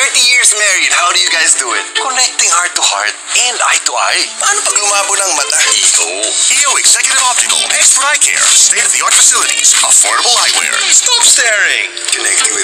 30 years married, how do you guys do it? Connecting heart to heart and eye to eye. Paano pag lumabo ng mata? EO. EO Executive Optical. Expert eye care. State-of-the-art facilities. Affordable eyewear. Stop staring! Connecting